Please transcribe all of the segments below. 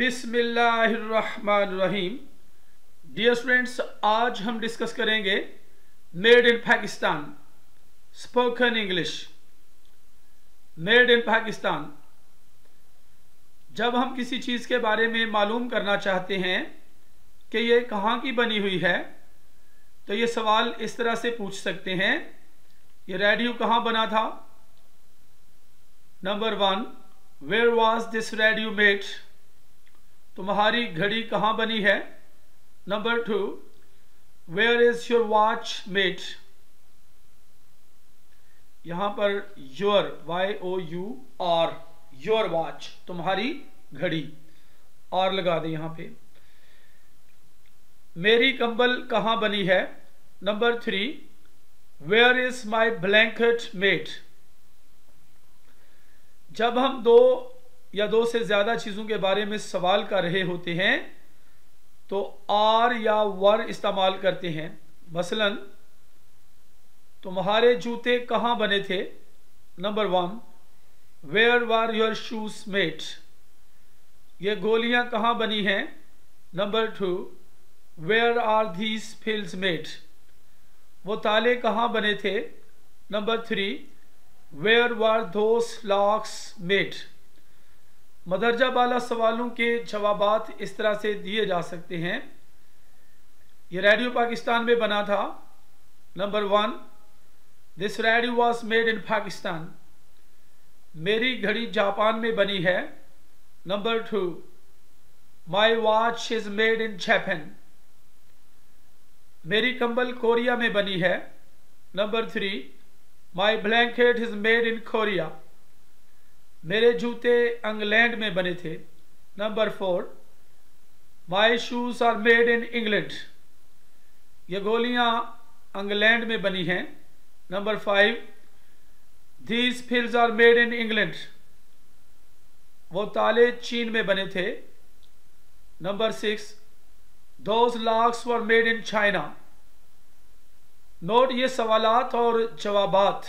बिस्मिल्लाहिर्रहमानिर्रहीम। Dear students आज हम डिस्कस करेंगे made in Pakistan spoken English made in Pakistan जब हम किसी चीज़ के बारे में मालूम करना चाहते हैं कि ये कहाँ की बनी हुई है तो ये सवाल इस तरह से पूछ सकते हैं, ये रेडियो कहाँ बना था? Number one where was this radio made तुम्हारी घड़ी कहाँ बनी है? Number two where is your watch made यहाँ पर your Y O U R your watch तुम्हारी घड़ी। और लगा दे यहाँ पे। मेरी कंबल कहाँ बनी है? Number three where is my blanket made जब हम दो या दो से ज़्यादा चीज़ों के बारे में सवाल कर रहे होते हैं तो आर या वर इस्तेमाल करते हैं। मसलन, तुम्हारे जूते कहाँ बने थे? Number one where were your shoes made ये गोलियाँ कहाँ बनी हैं? Number two where are these pills made वो ताले कहाँ बने थे? Number three where were those locks made मदरजा बाला सवालों के जवाब इस तरह से दिए जा सकते हैं। ये रेडियो पाकिस्तान में बना था। Number one this radio was made in Pakistan मेरी घड़ी जापान में बनी है। Number two my watch is made in Japan मेरी कंबल कोरिया में बनी है। Number three my blanket is made in Korea मेरे जूते इंग्लैंड में बने थे। Number four my shoes are made in England ये गोलियाँ इंग्लैंड में बनी हैं। Number five these pills are made in England वो ताले चीन में बने थे। Number six those locks were made in China note ये सवालात और जवाबात।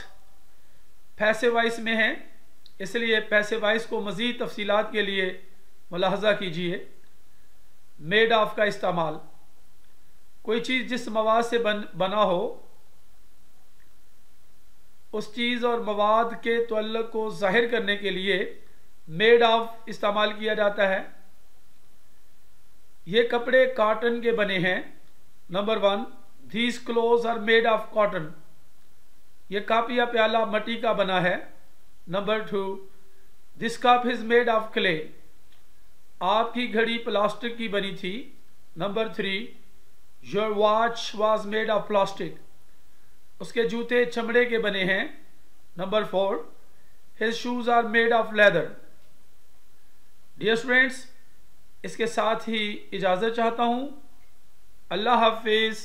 पैसे वाइस में हैं। इसलिए पैसे वाइस को मज़ीद तफसीलात के लिए मुलाजा कीजिए। मेड ऑफ़ का इस्तेमाल। कोई चीज़ जिस मवाद से बन, बना हो, उस चीज़ और मवाद के तल्ल को ज़ाहिर करने के लिए मेड ऑफ़ इस्तेमाल किया जाता है। ये कपड़े कॉटन के बने हैं। Number one these clothes are made of cotton ये काप या प्याला मटी का बना है। Number two this cup is made of clay आपकी घड़ी प्लास्टिक की बनी थी। Number three your watch was made of plastic उसके जूते चमड़े के बने हैं। Number four his shoes are made of leather dear students इसके साथ ही इजाज़त चाहता हूँ। अल्लाह हाफिज़।